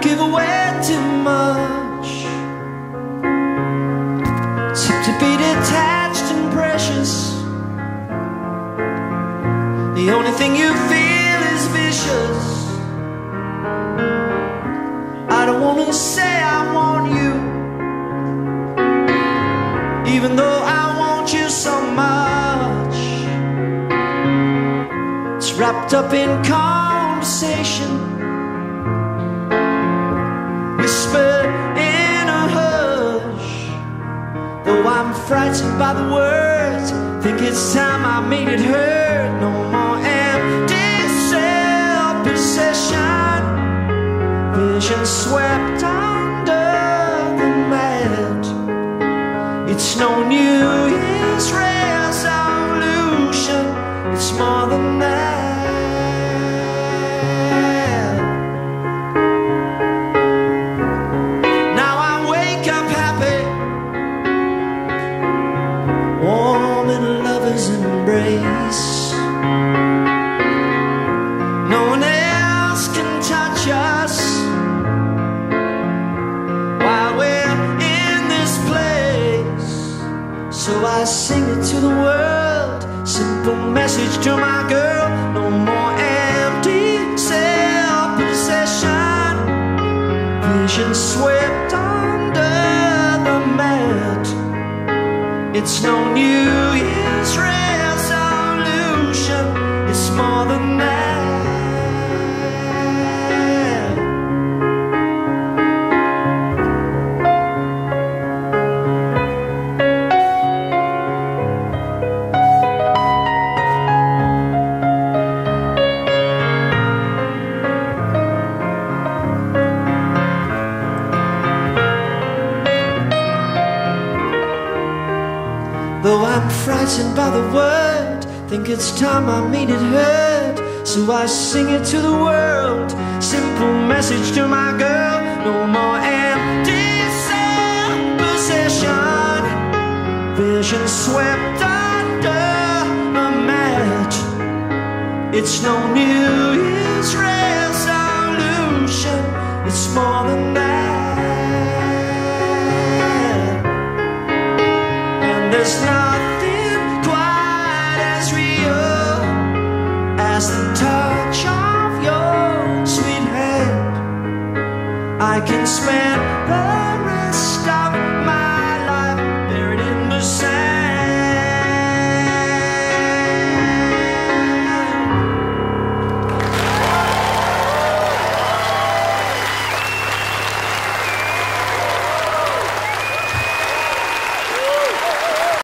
give away too much. Seem to be detached and precious The only thing you feel is vicious. I don't want to say I want you Even though I want you so much. It's wrapped up in conversation whispered in a hush. Though I'm frightened by the words, think it's time I made it hurt. No more empty self possession, vision swept lover's embrace. No one else can touch us while we're in this place. So I sing it to the world, simple message to my girl. No more empty self-possession, vision swept under the mat. It's no New Year's I'm frightened by the word, think it's time I made it heard. So I sing it to the world, simple message to my girl. No more empty self-possession, vision swept under the mat. It's no New Year's resolution, it's more than that. And there's nothing I can spend